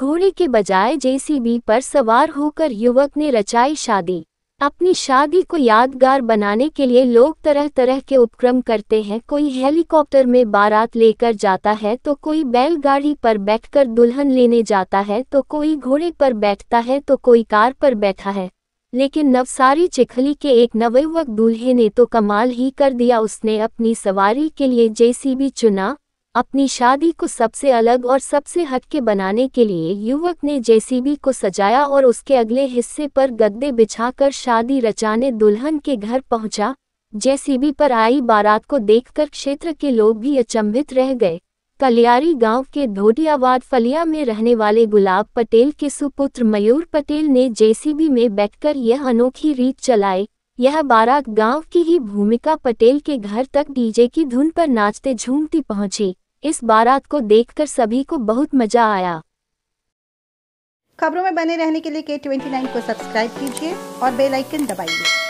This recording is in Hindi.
घोड़े के बजाय जेसीबी पर सवार होकर युवक ने रचाई शादी। अपनी शादी को यादगार बनाने के लिए लोग तरह तरह के उपक्रम करते हैं। कोई हेलीकॉप्टर में बारात लेकर जाता है तो कोई बैलगाड़ी पर बैठकर दुल्हन लेने जाता है तो कोई घोड़े पर बैठता है तो कोई कार पर बैठा है। लेकिन नवसारी चिखली के एक नवयुवक दूल्हे ने तो कमाल ही कर दिया। उसने अपनी सवारी के लिए जेसीबी चुना। अपनी शादी को सबसे अलग और सबसे हटके बनाने के लिए युवक ने जेसीबी को सजाया और उसके अगले हिस्से पर गद्दे बिछाकर शादी रचाने दुल्हन के घर पहुँचा। जेसीबी पर आई बारात को देखकर क्षेत्र के लोग भी अचंभित रह गए। कलियारी गाँव के धोडियावाद फलिया में रहने वाले गुलाब पटेल के सुपुत्र मयूर पटेल ने जेसीबी में बैठकर यह अनोखी रीत चलाई। यह बारात गाँव की ही भूमिका पटेल के घर तक डीजे की धुन पर नाचते झूमती पहुँची। इस बारात को देखकर सभी को बहुत मज़ा आया। खबरों में बने रहने के लिए के ट्वेंटी को सब्सक्राइब कीजिए और बेल आइकन दबाइए।